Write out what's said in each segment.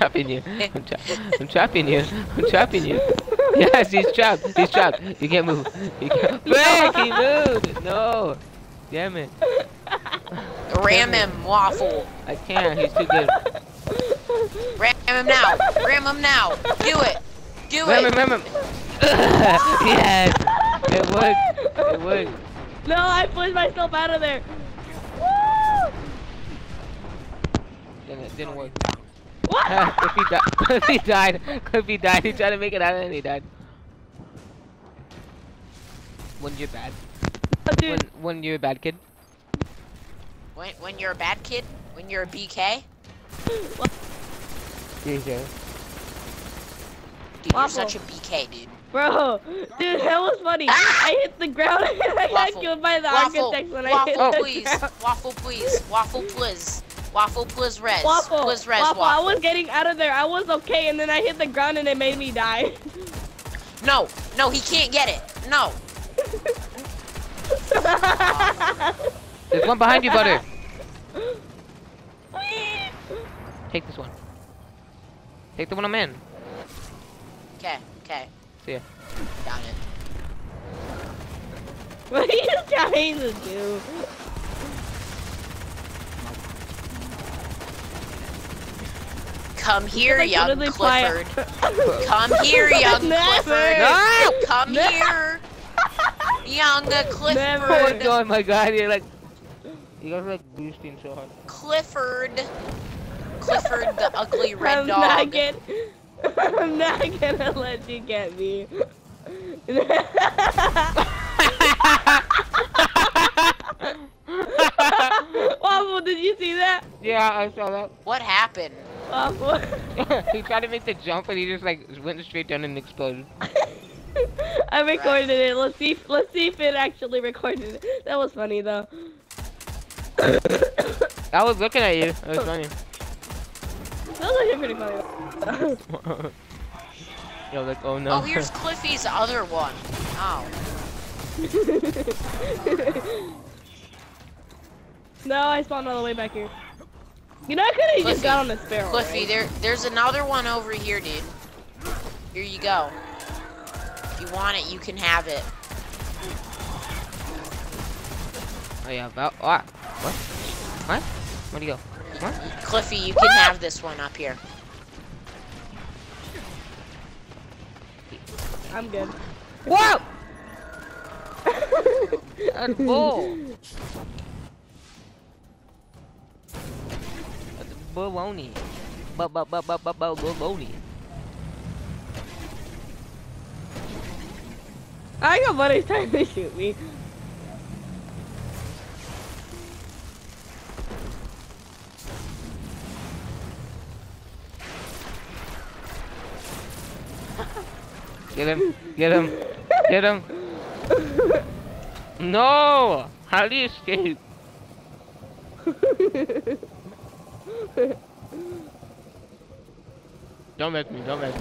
trapping you. Eh. I'm, tra I'm trapping you. I'm trapping you. Yes, he's trapped. He's trapped. You can't move. You can't. Break! He moved. No. Damn it. Ram him, Waffle. I can't. He's too good. Ram him now. Ram him now. Do it. Do Ram it. him, ram him. yes. It worked. It worked. No, I pushed myself out of there. Woo! Damn it. Didn't work. What? Cliff he died. Cliff he died. Cliff he died. He tried to make it out and he died. When you're bad. Oh, When, dude, when you're a bad kid. When, when you're a bad kid, when you're a BK, Yeah. dude, you're such a BK, dude. bro, dude, that was funny. Ah! I hit the ground and I got killed by the Waffle, architect when I waffle, hit the please. ground. Waffle, please. Waffle, please. Waffle, please, res. Waffle, Please, res, waffle, was red. waffle. I was getting out of there. I was okay, and then I hit the ground and it made me die. No, no, he can't get it. No. There's one behind you, butter. Take this one. Take the one I'm in. Okay, okay. See ya. Got it. what are you trying to do? Come here, Like, young Clifford. Come here, young Clifford. No! Come Never. here, young Never. Oh Clifford. god, my god, you're like... You guys are like boosting so hard. Clifford. Clifford, the ugly red I'm dog. not get. I'm not gonna let you get me. Waffle, did you see that? Yeah, I saw that. What happened? Um, Waffle. he tried to make the jump and he just like went straight down and exploded. I recorded it. Let's see. If, let's see if it actually recorded it. That was funny though. I was looking at you. It was funny. That was actually pretty funny. Yo, like, oh no. Oh, here's Cliffy's other one. Oh. no, I spawned all the way back here. You know, I could have just Cliffy, got on the sparrow. Cliffy, right? there, there's another one over here, dude. Here you go. If you want it, you can have it. Oh yeah, about what? What? What? Where'd you go? What? Cliffy, you can have this one up here. I'm good. Whoa! That's bull. Baloney. Bu bu bu bu bu bu baloney. I got buddies trying to shoot me. Get him! Get him! Get him! No! How do you escape? Don't make me, don't make me.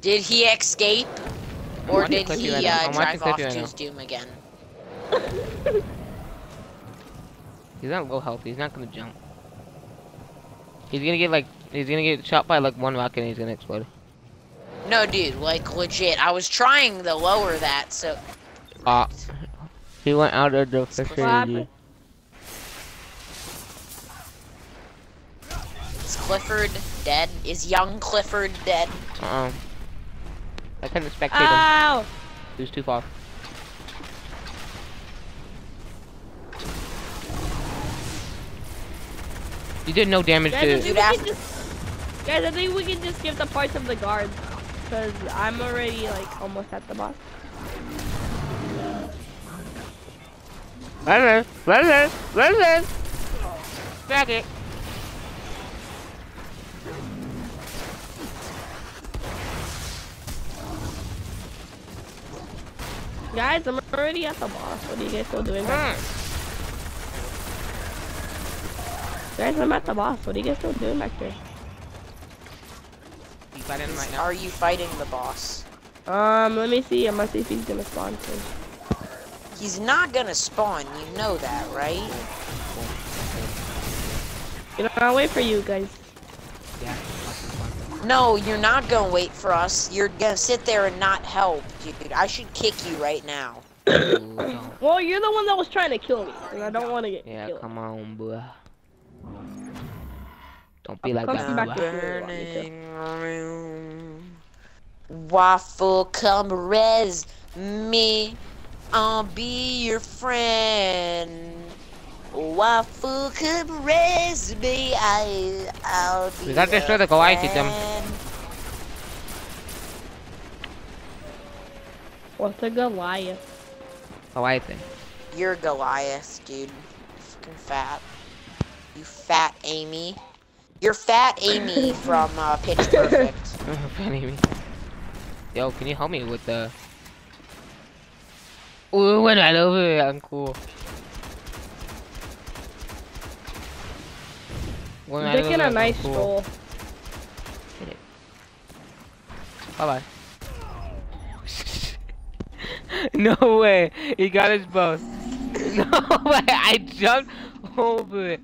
Did he escape? Or did he uh, I'm drive watching off Cliffy right to his doom again? He's not low health, he's not gonna jump. He's gonna get like, he's gonna get shot by like one rocket and he's gonna explode. No, dude, like legit. I was trying to lower that, so Ah. He went out of the facility. Clifford dead? Is young Clifford dead? Uh-uh. I couldn't spectate him. Ow! He was too far. You did no damage Guys, I to. think Dude, we can just, guys, I think we can just give the parts of the guards. Because I'm already, like, almost at the boss. Listen, listen, listen. Back it. Guys, I'm already at the boss. What are you guys still doing? back-. Guys, I'm at the boss. What are you guys still doing back there? You fighting him right now. Are you fighting the boss? Um, let me see. I'm gonna see if he's gonna spawn soon. He's not gonna spawn, you know that, right? You know, I'll wait for you guys. Yeah. No, you're not gonna wait for us. You're gonna sit there and not help, dude. I should kick you right now. Well, you're the one that was trying to kill me, and I don't want to get Yeah, killed. Yeah, come on, boy. Don't be I'll like that. to back boy. to- if you want me to. Burning room. Waffle, come res me. I'll be your friend. Waffle, come res me. I, I'll be We gotta your destroy the Goliath with them. friend. What's a Goliath? Oh, I think. You're Goliath, dude. Fucking fat. You fat Amy. You're fat Amy from uh, Pitch Perfect. Funny me. Yo, can you help me with the? Ooh, went right over it. I'm cool. Went right Taking a it, I'm nice cool. stroll. Bye bye. no way. He got us both. No way. I jumped over it.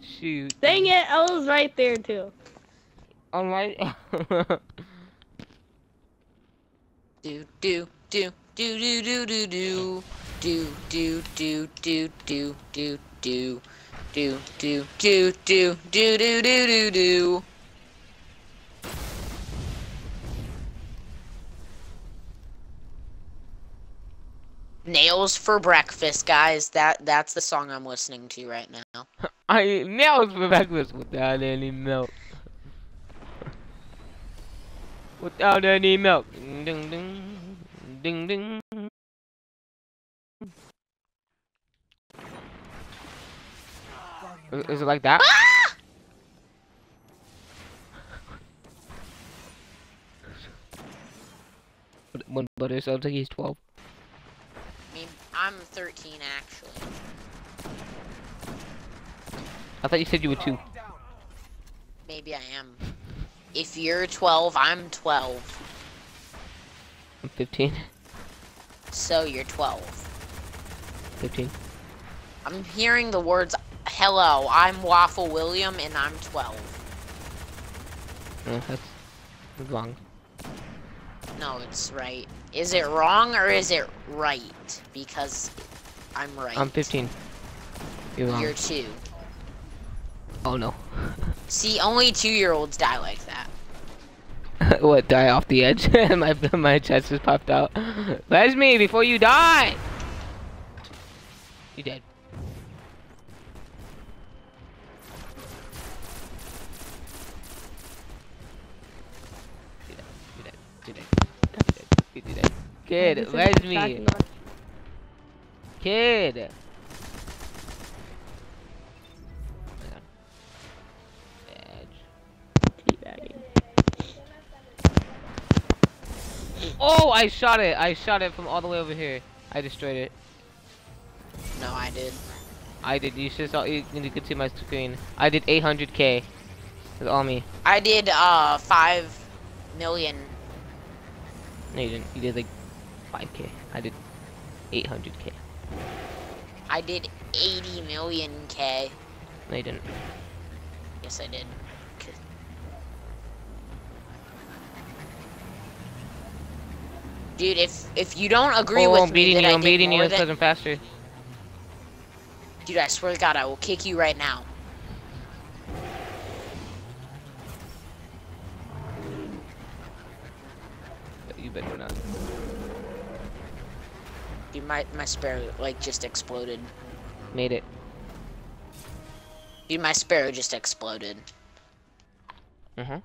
Shoot. Dang it, I was right there too. Oh, Alright. do do do do do do do do do do do do do do do do do do do do do do do do Nails for breakfast, guys. That that's the song I'm listening to right now. I eat nails for breakfast without any milk. Without any milk. Ding ding ding ding. ding. Is is it like that? But- When Butter sounds like he's 12. I mean, I'm 13 actually. I thought you said you were 2. Maybe I am. If you're 12, I'm 12. I'm 15. So you're 12. 15. I'm hearing the words, hello, I'm Waffle William and I'm 12. No, that's that's wrong. No, it's right. Is it wrong or is it right? Because I'm right. I'm 15. You're wrong. You're 2. Oh no. See, only 2-year-olds die like that. what, die off the edge? my, my chest just popped out. Let's me before you die! You dead. You dead. You dead. You dead. You dead. You dead. Kid, where's me? Kid! Oh, I shot it. I shot it from all the way over here. I destroyed it. No, I did. I did. You should saw. You, you could see my screen. I did 800k. It's all me. I did, uh, 5 million. No, you didn't. You did like 5k. I did 800k. I did 80 million K. No, you didn't. Yes, I did. Dude, if if you don't agree oh, with I'm beating me you. I'm beating you because than, I'm faster. dude, I swear to God, I will kick you right now. You better not. Dude, my my sparrow like just exploded. Made it. Dude, my sparrow just exploded. Uh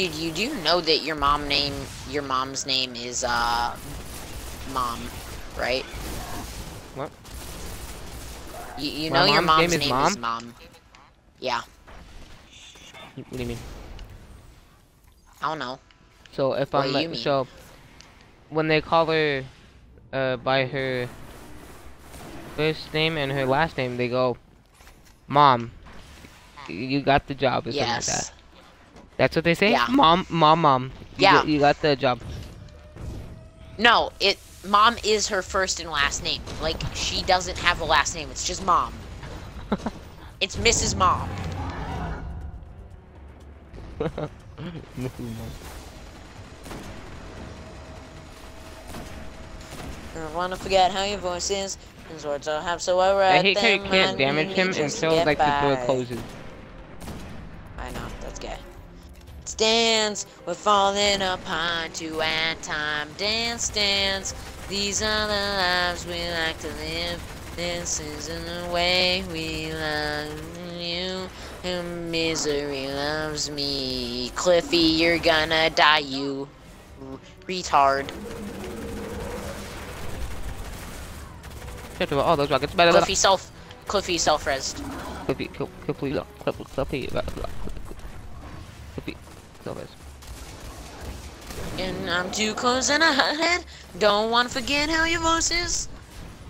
Dude, you do know that your mom name your mom's name is uh mom, right? What? You, you know your mom's mom's name is name is mom. Yeah, what do you mean? I don't know. So if What I'm like, so when they call her uh, by her first name and her last name, they go, "Mom, you got the job," or something like Yes. that. That's what they say. Yeah. Mom, mom, mom. You Yeah. got- you got the job. No, it mom is her first and last name. Like she doesn't have a last name. It's just mom. it's Mrs. Mom. Never wanna forget how your voice is. And words I have, so I write I hate how you can't damage him until like the door closes. I know, that's gay. It's dance, we're falling apart to at time. Dance, dance, these are the lives we like to live. This isn't the way we love you. And misery loves me. Cliffy, you're gonna die, you retard. All those rockets. Cliffy self, Cliffy self-resed. Clippy, Clippy, Clippy, Clippy, Clippy, blah, Clippy. And I'm too close and a hothead. Don't wanna forget how your voice is.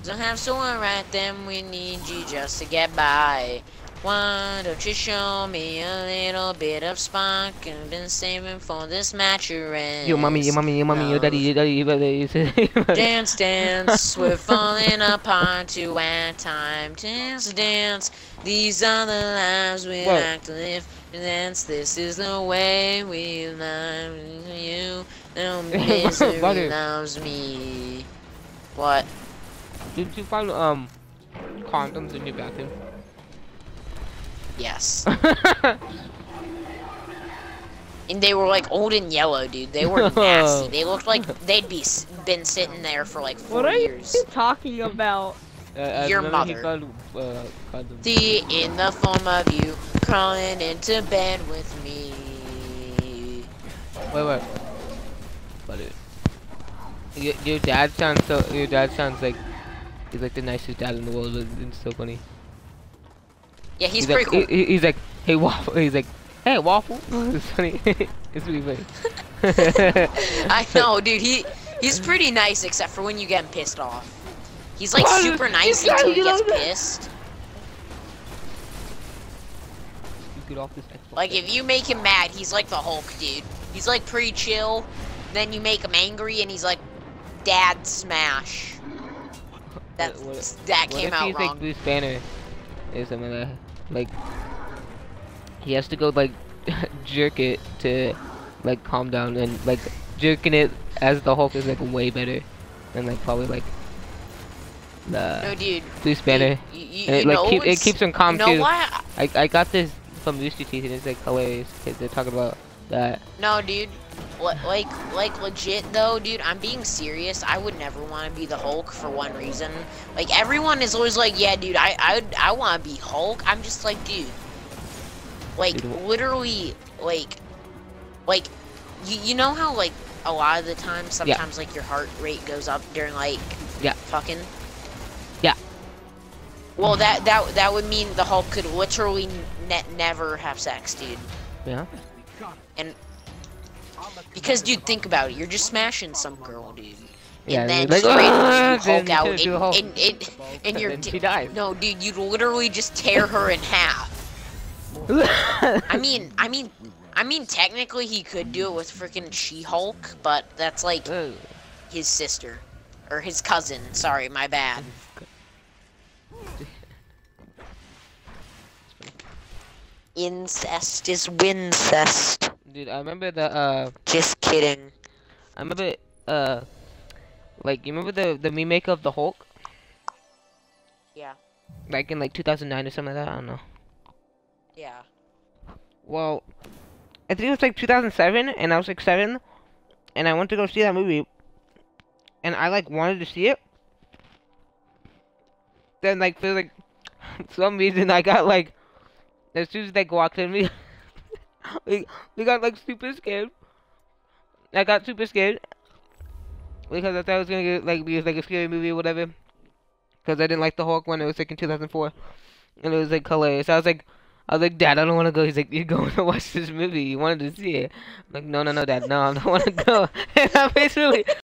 Don't have so right then we need you just to get by. Why don't you show me a little bit of spark? I've been saving for this match you're in. Your mommy, your mommy, your mommy, your daddy, your daddy, your sister. Dance, dance, we're falling apart to our time. Dance, dance, these are the lives we Whoa. like to live. Dance, this is the way we love you. No misery loves me. What? Did you find um condoms in your bathroom? Yes. And they were like old and yellow, dude. They were nasty. They looked like they'd be s- been sitting there for like four What are years. you talking about? Uh, Your remember he mother. found, uh, condoms. See in the form of you crawling into bed with me. Wait, wait. Butter. Your, your dad sounds so. Your dad sounds like he's like the nicest dad in the world. It's, it's so funny. Yeah, he's, like, pretty cool. he- he- he's like, hey waffle. He's like, hey waffle. it's funny. it's really funny. I know, dude. He he's pretty nice, except for when you get him pissed off. He's like super nice until he get gets pissed. You get off this Like if you make him mad, he's like the Hulk, dude. He's like pretty chill. Then you make him angry, and he's like, "Dad, smash." That that What came out he's wrong. like Bruce Banner or something like that? Like, he has to go like jerk it to like calm down and like jerking it as the Hulk is like way better than like probably like the no, dude. Bruce Banner. You, you, And it like keep, it keeps him calm you know too. why? I I got this from Rooster Teeth and it's like hilarious. Cause They're talking about that. No, dude. Li- Like, like legit though, dude. I'm being serious. I would never want to be the Hulk for one reason. Like everyone is always like, yeah, dude. I, I, I want to be Hulk. I'm just like, dude. Like Dude, literally, like, like, you, you know how like a lot of the time, sometimes like your heart rate goes up during like, Yeah. fucking. Yeah. Well, that that that would mean the Hulk could literally ne- never have sex, dude. Yeah. Because, dude, think about it. You're just smashing some girl, dude. Yeah. and then like, ah! you Hulk out, and, Hulk. and, and, and, you're Then d- she dies. no, dude. You literally just tear her in half. I mean, I mean, I mean, technically he could do it with freaking She-Hulk, but that's like Ugh. his sister or his cousin. Sorry, my bad. Incest is wincest. Dude, I remember the uh. Just kidding. I remember, uh, like you remember the the remake of the Hulk, Yeah. like in like 2009 or something like that. I don't know. Yeah. Well, I think it was like 2007, and I was like seven, and I went to go see that movie, and I like wanted to see it. Then like for like some reason I got like as soon as they walked in me, we we got like super scared. I got super scared because I thought it was gonna get, like be like a scary movie or whatever. Because I didn't like the Hulk when it was like in 2004, and it was like hilarious. I was like. I was like, Dad, I don't want to go. He's like, You're going to watch this movie. You wanted to see it. I'm like, No, no, no, Dad, no, I don't want to go. And I basically,